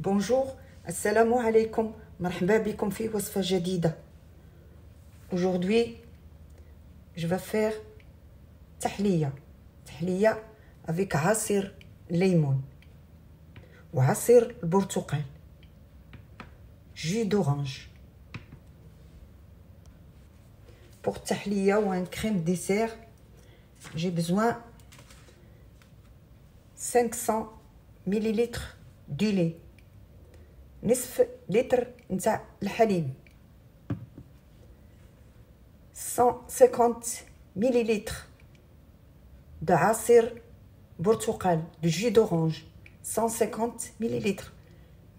Bonjour, assalamu alaikum, marhaba bikum fi wasfa jadida. Aujourd'hui, je vais faire tahliya. Tahliya avec عصير lemon وعصير البرتقال. Jus d'orange. Pour tahliya ou un crème dessert, j'ai besoin 500 millilitres du lait. نصف لتر نتاع الحليب 150 millilitres de عصير برتقال de jus d'orange 150 millilitres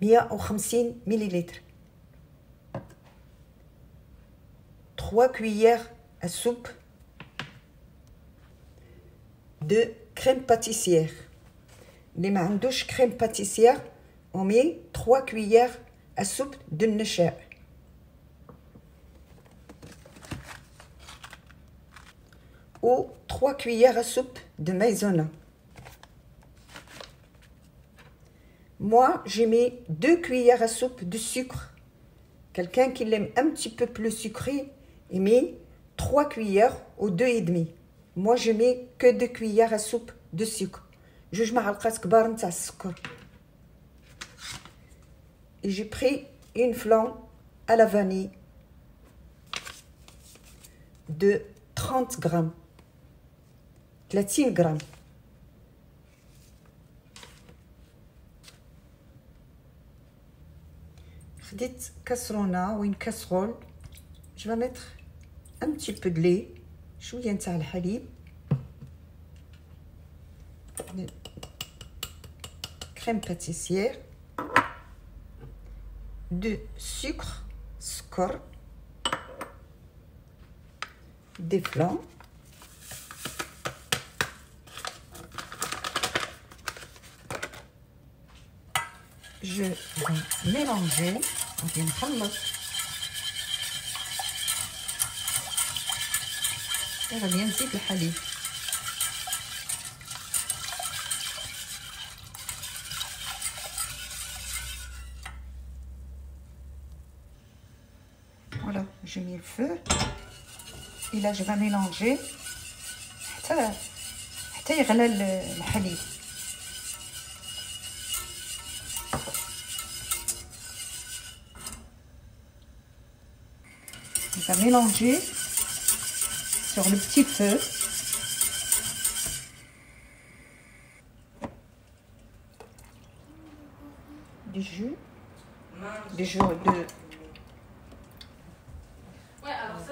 150 millilitres 3 cuillères à soupe de crème pâtissière اللي ما عندوش crème pâtissière on met 3 cuillères à soupe de النشاء ou 3 cuillères à soupe de maïzena. Moi, j'ai mis 2 cuillères à soupe de sucre. Quelqu'un qui l'aime un petit peu plus sucré, il met 3 cuillères ou 2 et demi. Moi, je mets que 2 cuillères à soupe de sucre. جوج معلقات كبار نتاع السكر et j'ai pris une flamme à la vanille de 30 grammes 30 grammes خديت كاسرونه وين كاسرول je vais mettre un petit peu de lait شويه نتاع الحليب crème pâtissière de sucre, score, des flancs, je vais mélanger avec une falotte. Et bien, c'est le halib. Voilà, j'ai mis le feu. Et là, je vais mélanger حتى حتى يغلى الحليب On va mélanger sur le petit feu. Du jus, du jus de Ouais, alors ça,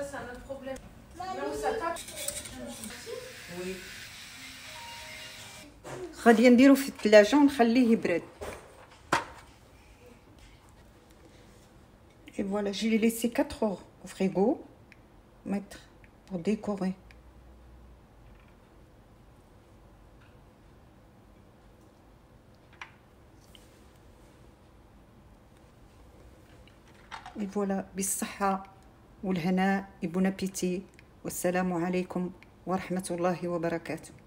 c'est un autre problème. Là où ça tape. Oui. غادي نديرو في الثلاجة ونخليه يبرد Et voilà, je l'ai laissé 4 heures au frigo, mettre pour décorer. Et voilà, بالصحة والهناء appétit والسلام عليكم ورحمة الله وبركاته.